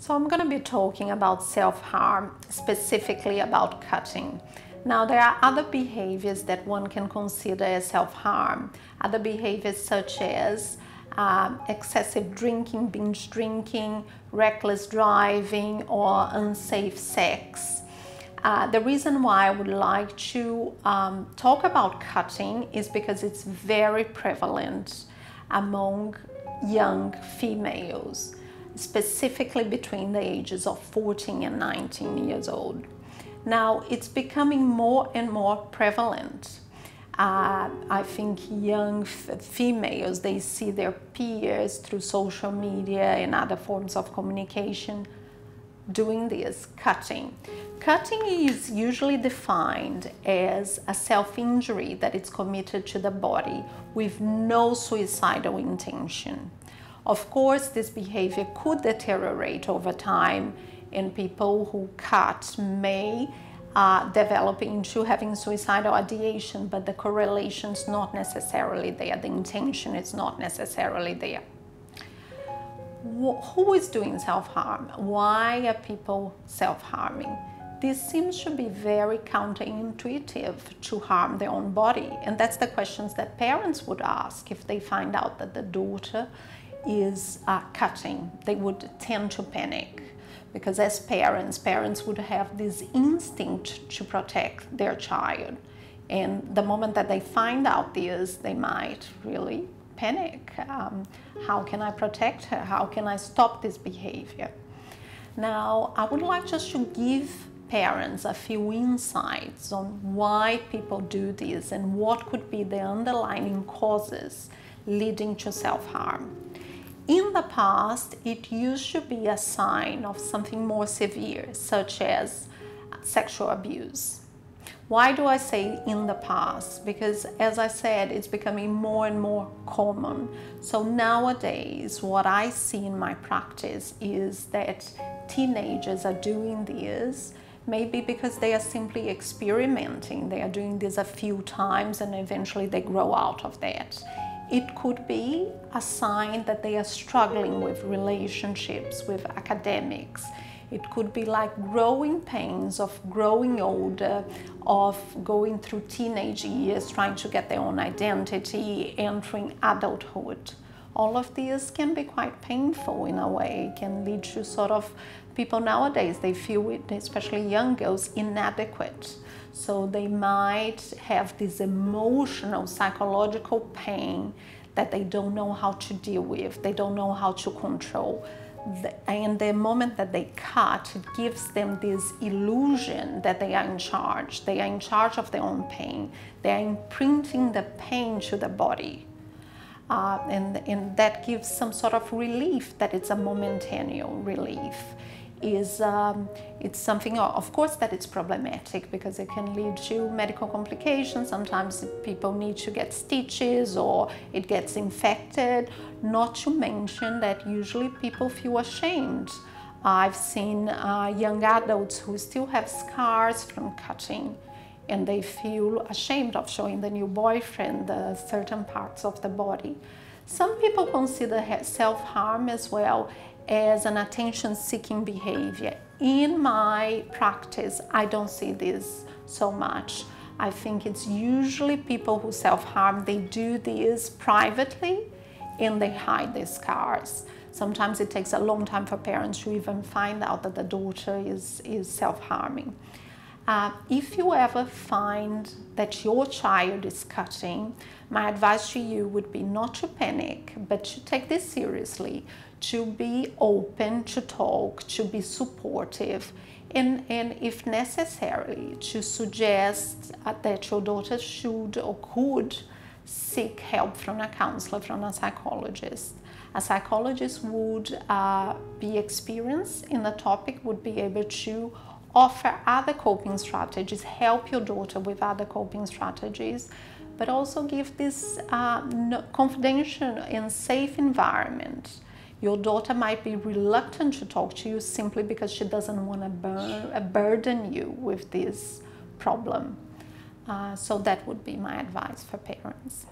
So I'm going to be talking about self-harm, specifically about cutting. Now there are other behaviors that one can consider as self-harm. Other behaviors such as um, excessive drinking, binge drinking, reckless driving, or unsafe sex. Uh, the reason why I would like to um, talk about cutting is because it's very prevalent among young females specifically between the ages of 14 and 19 years old. Now, it's becoming more and more prevalent. Uh, I think young females, they see their peers through social media and other forms of communication doing this cutting. Cutting is usually defined as a self-injury that is committed to the body with no suicidal intention. Of course, this behavior could deteriorate over time and people who cut may uh, develop into having suicidal ideation, but the correlation is not necessarily there. The intention is not necessarily there. Who is doing self-harm? Why are people self-harming? This seems to be very counterintuitive to harm their own body. And that's the questions that parents would ask if they find out that the daughter is uh, cutting, they would tend to panic because as parents, parents would have this instinct to protect their child. And the moment that they find out this, they might really panic. Um, how can I protect her? How can I stop this behavior? Now, I would like just to give parents a few insights on why people do this and what could be the underlying causes leading to self-harm. In the past, it used to be a sign of something more severe, such as sexual abuse. Why do I say in the past? Because as I said, it's becoming more and more common. So nowadays, what I see in my practice is that teenagers are doing this maybe because they are simply experimenting. They are doing this a few times and eventually they grow out of that. It could be a sign that they are struggling with relationships, with academics. It could be like growing pains of growing older, of going through teenage years, trying to get their own identity, entering adulthood. All of these can be quite painful in a way, it can lead to sort of people nowadays, they feel, it, especially young girls, inadequate. So they might have this emotional, psychological pain that they don't know how to deal with, they don't know how to control. And the moment that they cut, it gives them this illusion that they are in charge. They are in charge of their own pain. They are imprinting the pain to the body. Uh, and, and that gives some sort of relief that it's a momentary relief. Is um, it's something of course that it's problematic because it can lead to medical complications. Sometimes people need to get stitches or it gets infected. Not to mention that usually people feel ashamed. I've seen uh, young adults who still have scars from cutting and they feel ashamed of showing the new boyfriend certain parts of the body. Some people consider self-harm as well as an attention-seeking behavior. In my practice, I don't see this so much. I think it's usually people who self-harm, they do this privately and they hide their scars. Sometimes it takes a long time for parents to even find out that the daughter is, is self-harming. Uh, if you ever find that your child is cutting, my advice to you would be not to panic, but to take this seriously, to be open to talk, to be supportive, and, and if necessary, to suggest uh, that your daughter should or could seek help from a counselor, from a psychologist. A psychologist would uh, be experienced in the topic, would be able to offer other coping strategies, help your daughter with other coping strategies, but also give this uh, confidential and safe environment your daughter might be reluctant to talk to you simply because she doesn't want to bur uh, burden you with this problem. Uh, so that would be my advice for parents.